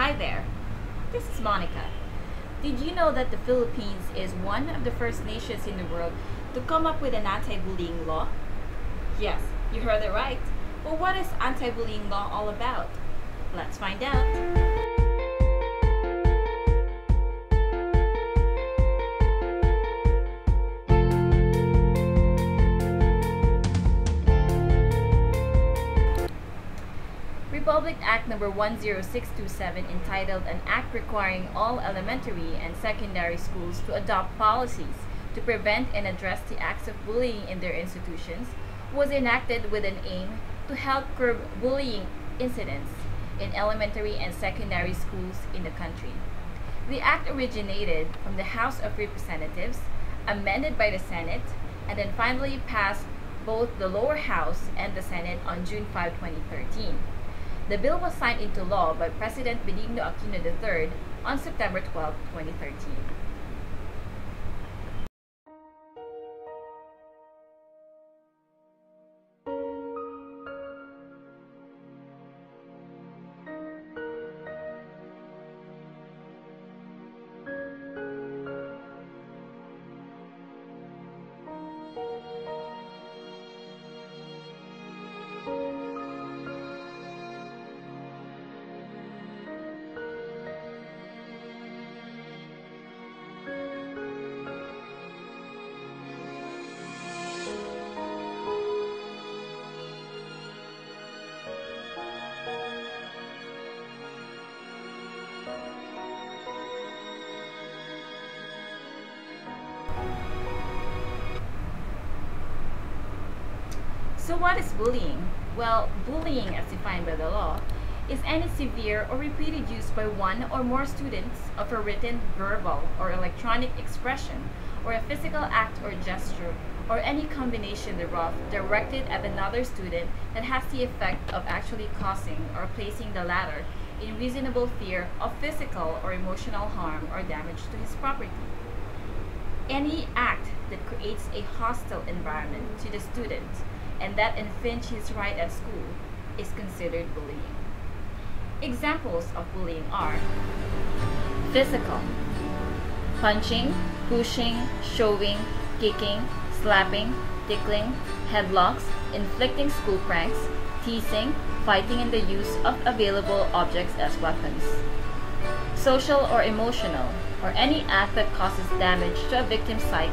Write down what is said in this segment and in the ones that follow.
Hi there, this is Monika. Did you know that the Philippines is one of the first nations in the world to come up with an anti-bullying law? Yes, you heard it right. But what is anti-bullying law all about? Let's find out. Act No. 10627 entitled An Act Requiring All Elementary and Secondary Schools to Adopt Policies to Prevent and Address the Acts of Bullying in Their Institutions was enacted with an aim to help curb bullying incidents in elementary and secondary schools in the country. The act originated from the House of Representatives, amended by the Senate, and then finally passed both the lower house and the Senate on June 5, 2013. The bill was signed into law by President Benigno Aquino III on September 12, 2013. So what is bullying? Well, bullying as defined by the law is any severe or repeated use by one or more students of a written, verbal, or electronic expression, or a physical act or gesture, or any combination thereof directed at another student that has the effect of actually causing or placing the latter in reasonable fear of physical or emotional harm or damage to his property. Any act that creates a hostile environment to the student and that infringe his right at school is considered bullying. Examples of bullying are physical, punching, pushing, shoving, kicking, slapping, tickling, headlocks, inflicting school pranks, teasing, fighting in the use of available objects as weapons. Social or emotional, or any act that causes damage to a victim's psyche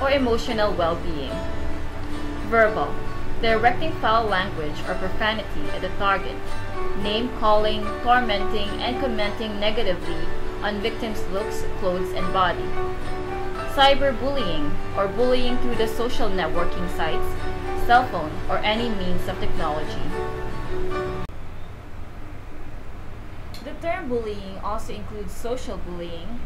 or emotional well-being. Verbal, directing foul language or profanity at the target, name-calling, tormenting, and commenting negatively on victims' looks, clothes, and body. Cyberbullying, or bullying through the social networking sites, cell phone, or any means of technology. The term bullying also includes social bullying,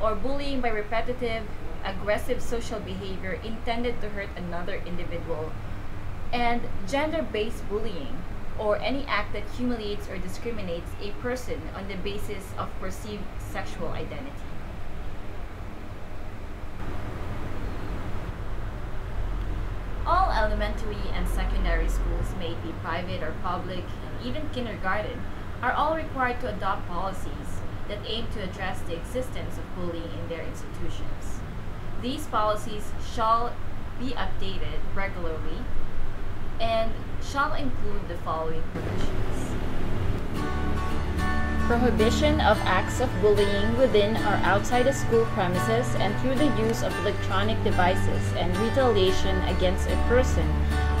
or bullying by repetitive, aggressive social behavior intended to hurt another individual and gender-based bullying, or any act that humiliates or discriminates a person on the basis of perceived sexual identity. All elementary and secondary schools, may be private or public, and even kindergarten, are all required to adopt policies that aim to address the existence of bullying in their institutions. These policies shall be updated regularly and shall include the following provisions. Prohibition of acts of bullying within or outside the school premises and through the use of electronic devices and retaliation against a person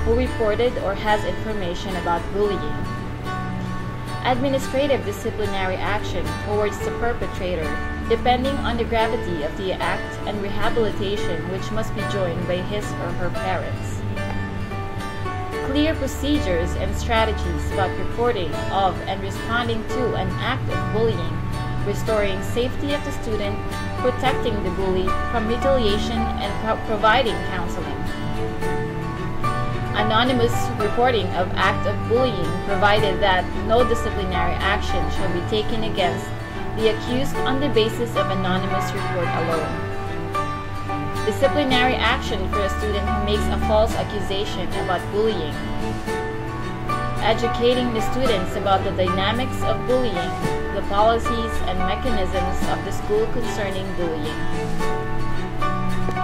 who reported or has information about bullying. Administrative disciplinary action towards the perpetrator depending on the gravity of the act and rehabilitation which must be joined by his or her parents clear procedures and strategies about reporting of and responding to an act of bullying, restoring safety of the student, protecting the bully from retaliation, and pro providing counseling. Anonymous reporting of act of bullying provided that no disciplinary action shall be taken against the accused on the basis of anonymous report alone disciplinary action for a student who makes a false accusation about bullying, educating the students about the dynamics of bullying, the policies and mechanisms of the school concerning bullying.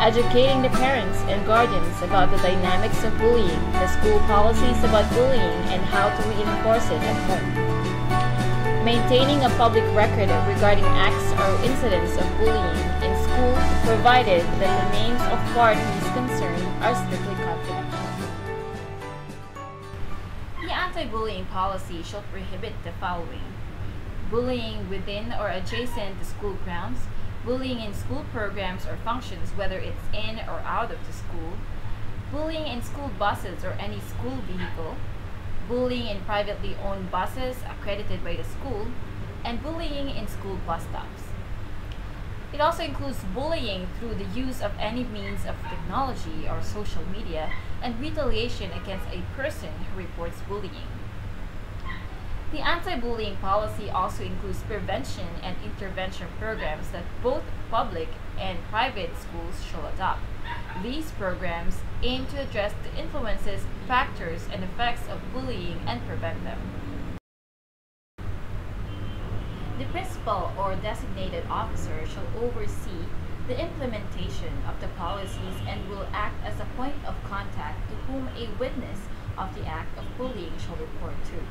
Educating the parents and guardians about the dynamics of bullying, the school policies about bullying, and how to reinforce it at home. Maintaining a public record regarding acts or incidents of bullying in school, provided that the names of parties concerned are strictly confidential. The anti-bullying policy shall prohibit the following. Bullying within or adjacent to school grounds, bullying in school programs or functions whether it's in or out of the school, bullying in school buses or any school vehicle, bullying in privately owned buses accredited by the school, and bullying in school bus stops. It also includes bullying through the use of any means of technology or social media and retaliation against a person who reports bullying. The anti-bullying policy also includes prevention and intervention programs that both public and private schools shall adopt. These programs aim to address the influences, factors, and effects of bullying and prevent them. The principal or designated officer shall oversee the implementation of the policies and will act as a point of contact to whom a witness of the act of bullying shall report to.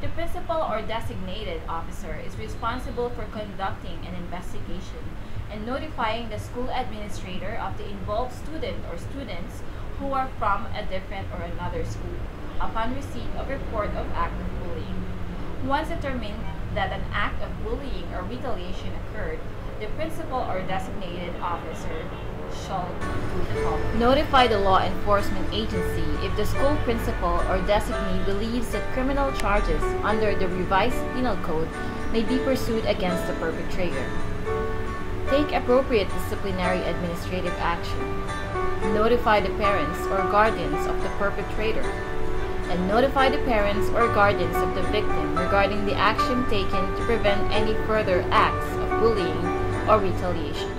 The principal or designated officer is responsible for conducting an investigation and notifying the school administrator of the involved student or students who are from a different or another school upon receipt of a report of act of bullying. Once determined that an act of bullying or retaliation occurred, the principal or designated officer shall notify the law enforcement agency if the school principal or designee believes that criminal charges under the revised penal code may be pursued against the perpetrator. Take appropriate disciplinary administrative action. Notify the parents or guardians of the perpetrator and notify the parents or guardians of the victim regarding the action taken to prevent any further acts of bullying or retaliation.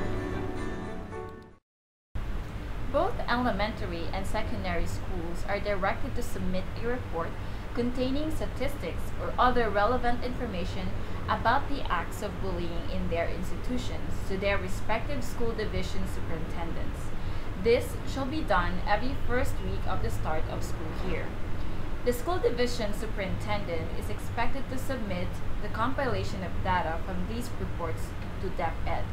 Both elementary and secondary schools are directed to submit a report containing statistics or other relevant information about the acts of bullying in their institutions to their respective school division superintendents. This shall be done every first week of the start of school year. The school division superintendent is expected to submit the compilation of data from these reports to DepEd,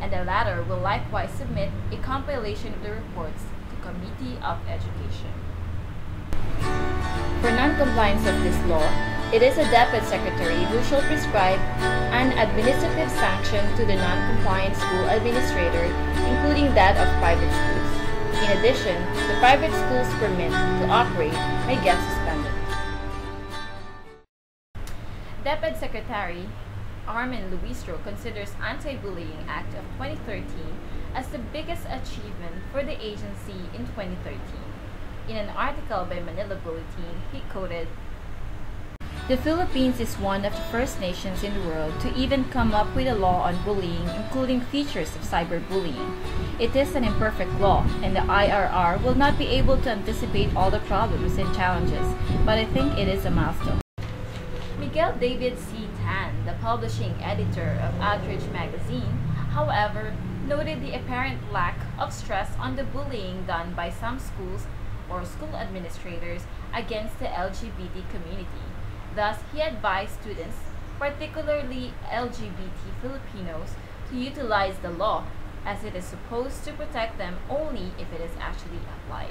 and the latter will likewise submit a compilation of the reports to Committee of Education. For non-compliance of this law, it is a DepEd secretary who shall prescribe an administrative sanction to the non-compliant school administrator, including that of private schools. In addition, the private school's permit to operate may get suspended. DepEd Secretary Armin Luistro considers Anti-Bullying Act of 2013 as the biggest achievement for the agency in 2013. In an article by Manila Bulletin, he quoted, the Philippines is one of the first nations in the world to even come up with a law on bullying, including features of cyberbullying. It is an imperfect law, and the IRR will not be able to anticipate all the problems and challenges, but I think it is a milestone. Miguel David C. Tan, the publishing editor of Outrage magazine, however, noted the apparent lack of stress on the bullying done by some schools or school administrators against the LGBT community. Thus, he advised students, particularly LGBT Filipinos, to utilize the law as it is supposed to protect them only if it is actually applied.